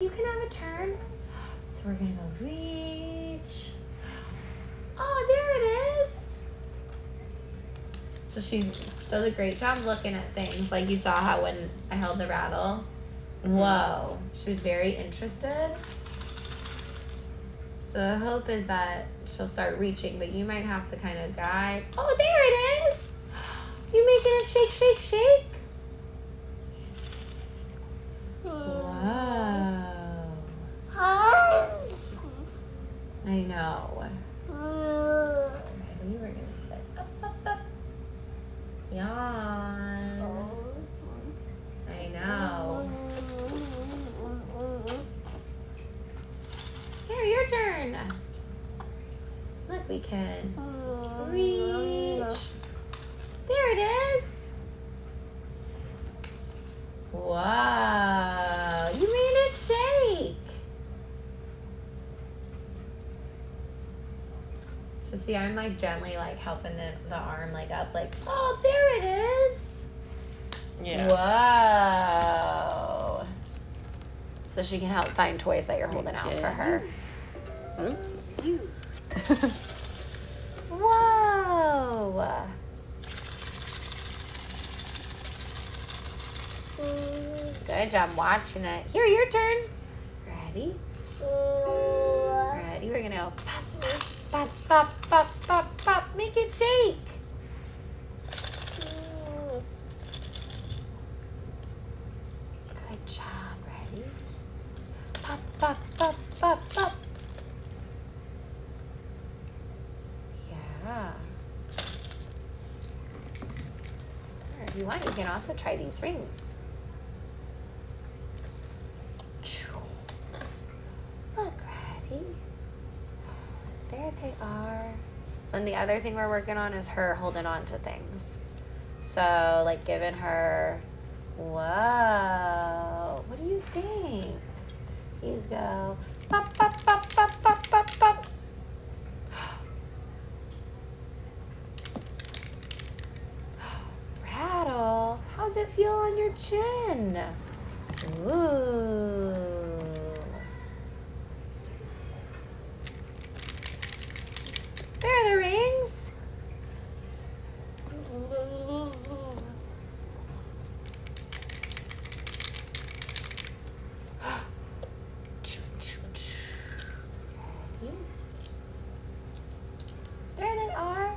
You can have a turn. So we're gonna go reach. Oh, there it is. So she does a great job looking at things. Like you saw how when I held the rattle. Whoa. She was very interested. So the hope is that she'll start reaching, but you might have to kind of guide. Oh, there it is. You making it shake, shake, shake? Wow. I know. Ready? We're gonna sit up, up, up. Yawn. I know. Here, your turn. Look, we can reach. There it is. Wow, you made it shake. So see, I'm like gently like helping the, the arm like up, like, oh, there it is. Yeah. Whoa. So she can help find toys that you're holding out for her. Oops. Whoa. Good job watching it. Here, your turn. Ready? Ready? We're gonna go pop, pop, pop, pop, pop, pop. Make it shake. Good job. Ready? Pop, pop, pop, pop, pop. Yeah. Or if you want, you can rings. Look, ready? There they are. So then the other thing we're working on is her holding on to things. So like giving her, whoa, what do you think? These go, pop, pop, pop, pop, pop, pop, pop. Rattle, how's it feel on your chin? Ooh. There are the rings. Ready? There they are.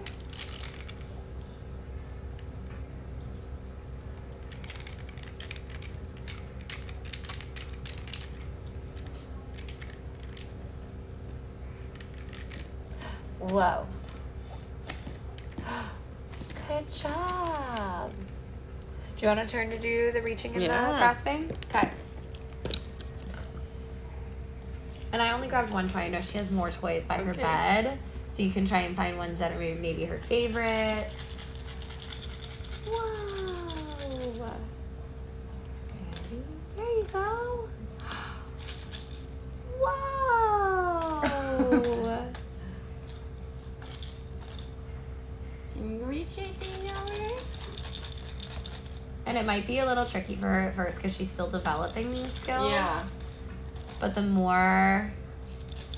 Whoa. Good job. Do you want to turn to do the reaching and the grasping? Okay. And I only grabbed one toy. I know she has more toys by her bed. So you can try and find ones that are maybe her favorites. Whoa. There you go. Whoa. Can you reach anything yellow? And it might be a little tricky for her at first because she's still developing these skills. Yeah. But the more,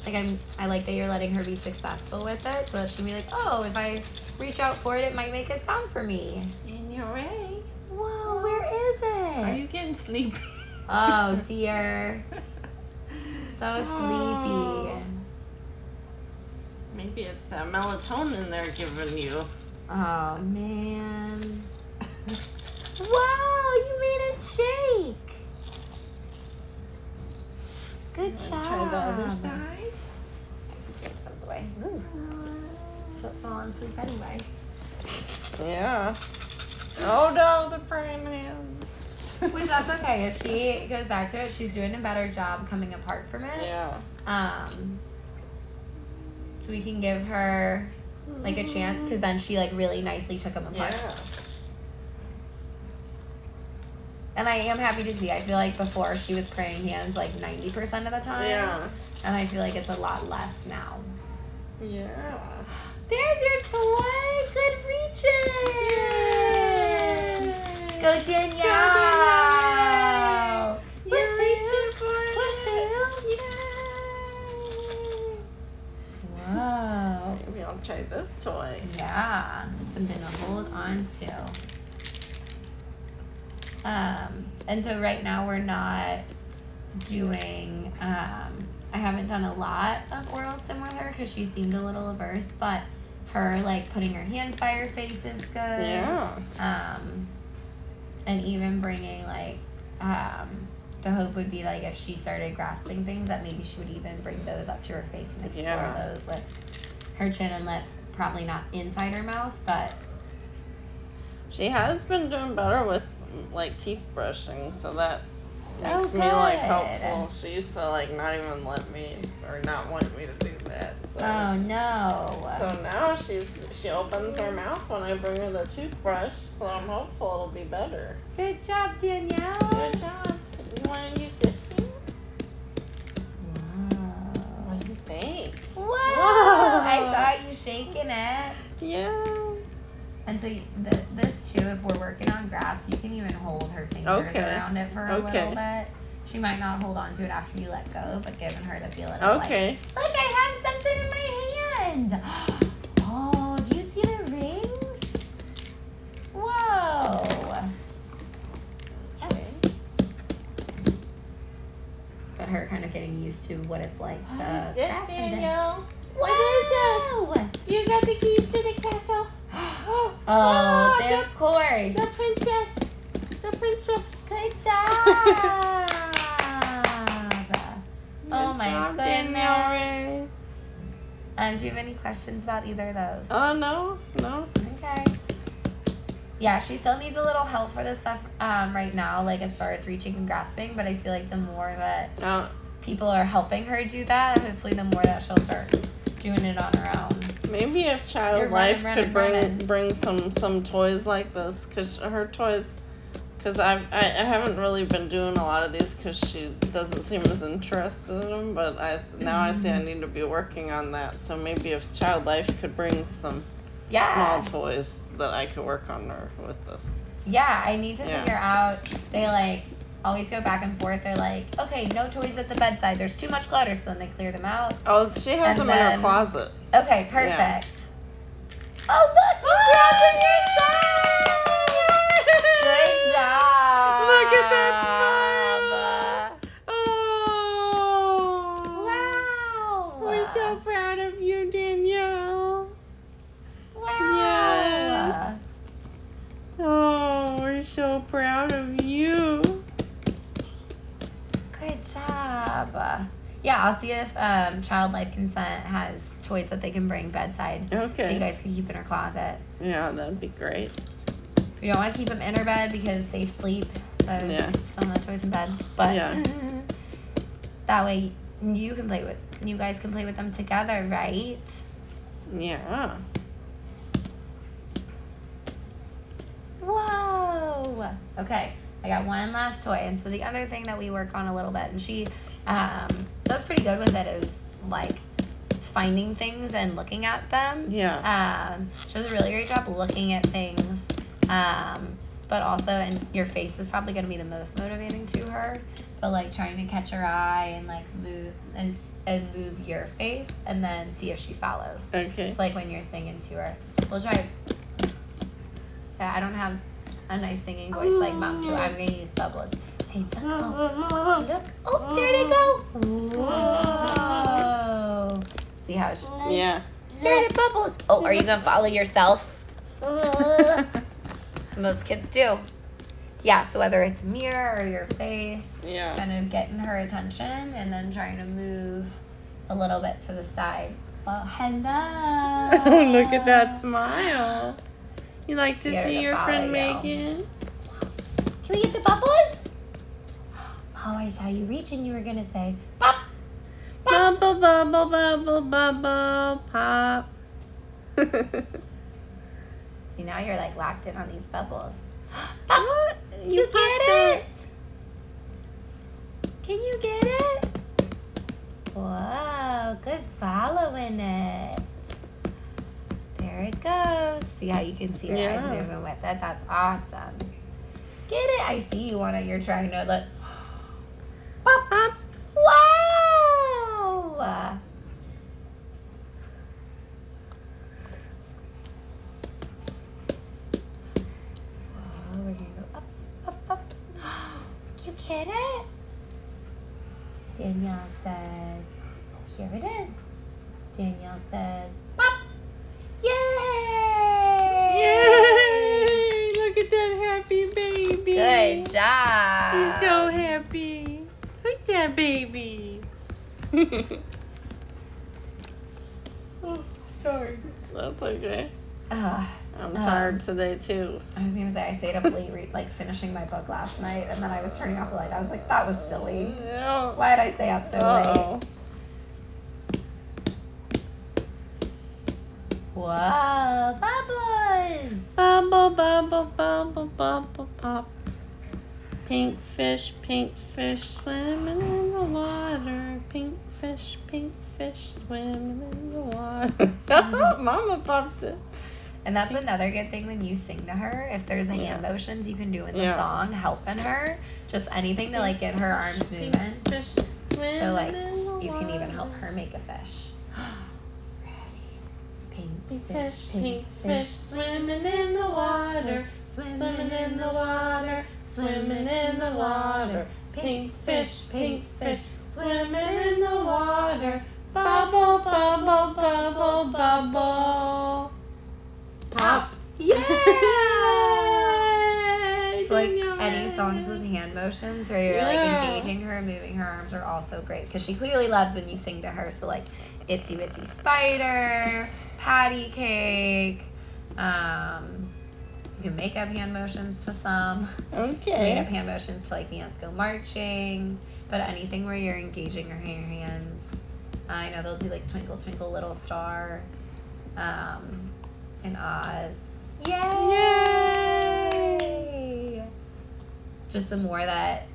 like I'm, I like that you're letting her be successful with it, so that she can be like, oh, if I reach out for it, it might make a sound for me. In your way. Whoa, where is it? Are you getting sleepy? Oh dear, so sleepy. Oh. Maybe it's that melatonin they're giving you. Oh man. Wow, you made it shake. Good job. Try the other side. Out of the way. Ooh. Let's fall asleep anyway. Yeah. Oh no, the praying hands. Which that's okay. If she goes back to it, she's doing a better job coming apart from it. Yeah. Um, so we can give her like a chance because then she like really nicely took them apart. Yeah. And I am happy to see. I feel like before she was praying hands like 90% of the time. Yeah. And I feel like it's a lot less now. Yeah. There's your toy. Good reaching. Yay. Go Danielle. Go Danielle. We're reaching for it. Wow. Maybe I'll try this toy. Yeah. Something to hold on to. Um, and so right now we're not doing. Um, I haven't done a lot of oral stim with her because she seemed a little averse, but her like putting her hands by her face is good. Yeah. Um, and even bringing like, um, the hope would be like if she started grasping things that maybe she would even bring those up to her face and explore Yeah. those with her chin and lips. Probably not inside her mouth, but She has been doing better with like teeth brushing, so that Oh, makes me oh, like hopeful. She used to like not even let me or not want me to do that. So oh no. so now she's she opens her mouth when I bring her the toothbrush, so I'm hopeful it'll be better. Good job, Danielle. Good job. You want to use this thing? What do you think? Whoa. I saw you shaking it. Yeah. And so the, this too, if we're working on grass, you can even hold her fingers Okay. around it for a Okay. little bit. She might not hold on to it after you let go, but giving her the feeling of like, Okay. look, I have something in my hand. Oh, do you see the rings? Whoa. Okay. But her kind of getting used to what it's like to What is this, grasp and Danielle? Wow. What is this? Do you got the keys to the castle. Oh, Oh, Oh, of course. The princess. The princess. Good job. oh my goodness. Um, do you have any questions about either of those? Oh no, no. Okay. Yeah, she still needs a little help for this stuff um, right now, like as far as reaching and grasping. But I feel like the more that Uh, people are helping her do that, hopefully the more that she'll start doing it on her own. maybe if Child You're Life running, could running, bring running. bring some some toys like this, cause her toys. Cause I've, I I haven't really been doing a lot of these because she doesn't seem as interested in them. But I now I see I Mm-hmm. need to be working on that. So maybe if Child Life could bring some Yeah. small toys that I could work on her with this. Yeah, I need to Yeah. figure out. They like always go back and forth. They're like, okay, no toys at the bedside. There's too much clutter, so then they clear them out. Oh, she has And them in her closet. Okay, perfect. Oh look, you grabbed them ah! yourself. Good job. Look at that Oh. Wow. We're so proud of you, Danielle. wow. Yes. Oh, we're so proud of you. Good job. Yeah, I'll see if um, Child Life Consent has toys that they can bring bedside. that you guys can keep in her closet. Yeah, that'd be great. We don't want to keep them in her bed because safe sleep says Yeah. still no toys in bed. But Yeah. that way you can play with you guys can play with them together, right? Yeah. Whoa. Okay, I got one last toy, and so the other thing that we work on a little bit, and she um, does pretty good with it, is like finding things and looking at them. Yeah. Um, she does a really great job looking at things. Um, but also, and your face is probably going to be the most motivating to her. But like trying to catch her eye and like move and and move your face, and then see if she follows. Okay. It's like when you're singing to her. We'll try. I don't have a nice singing voice like mom, so I'm gonna use bubbles. Say look, oh, look, oh, there they go. Mm. Whoa! See how she, Yeah. there the bubbles. Oh, are you gonna follow yourself? Most kids do. Yeah. So whether it's mirror or your face, Yeah. kind of getting her attention, and then trying to move a little bit to the side. Well, hello. Oh, look at that smile. You like to Get her see to your friend you. Megan? Can we get to bubbles? Oh, I saw you reach and you were gonna say pop. Pop. Bubble, bubble, bubble, bubble, pop. See now you're like locked in on these bubbles. Pop. what? You, popped get it? Can you get it? Whoa, good following it. There it goes. See how you can see your eyes Yeah. moving with it? That's awesome. Get it? I see you on it. You're trying to look. Pop. Pop. Wow! Danielle says, oh, here it is. Danielle says, pop. Yay! Yay! Look at that happy baby. Good job. She's so happy. Who's that baby? oh, sorry. That's okay. Ugh. I'm Um, tired today too. I was gonna say I stayed up late, re- like finishing my book last night, and then I was turning off the light. I was like, that was silly. Yeah. Why did I stay up so late? Uh-oh. Whoa, bubbles! Bubble, bubble, bubble, bubble, pop. Pink fish, pink fish swimming in the water. Pink fish, pink fish swimming in the water. Mama popped it. And that's another good thing when you sing to her. If there's any Yeah. emotions you can do in the Yeah. song, helping her, just anything to like get her arms moving. Pink fish So like you can even help her make a fish. Pink Pink fish, fish, pink pink fish, fish swimming in the water. swimming in the water, swimming in the water. Pink fish, pink fish, swimming in the water. Bubble, bubble, bubble, bubble. Yay! Yay! Like any songs with hand motions where you're like engaging her, moving her arms are also great because she clearly loves when you sing to her. So like Itsy Bitsy Spider, Patty Cake. Um, you can make up hand motions to some. Made up Okay. hand motions to like the ants go marching. But anything where you're engaging her your hands. I know they'll do like Twinkle Twinkle Little Star. Um, and Oz. Yay! Just the more that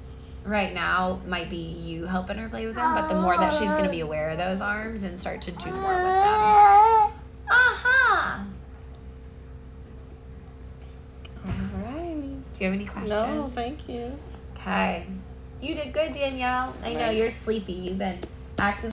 right now might be you helping her play with them, but the more that she's going to be aware of those arms and start to do more with them. Aha! Alrighty. Do you have any questions? No, thank you. Okay. You did good, Danielle. I know you're sleepy. You've been active